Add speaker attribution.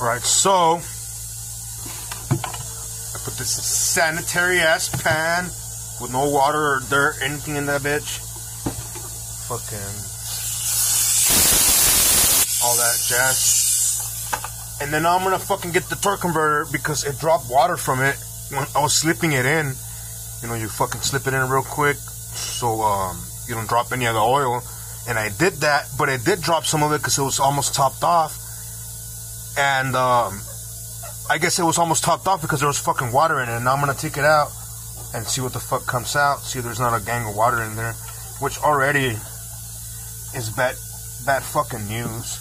Speaker 1: Alright, so I put this sanitary ass pan with no water or dirt, anything in that bitch. Fucking all that jazz. And then I'm gonna fucking get the torque converter because it dropped water from it when I was slipping it in. You know, you fucking slip it in real quick so um, you don't drop any of the oil. And I did that, but I did drop some of it because it was almost topped off. And um, I guess it was almost topped off because there was fucking water in it. And I'm gonna take it out and see what the fuck comes out. See if there's not a gang of water in there, which already is bad, bad fucking news.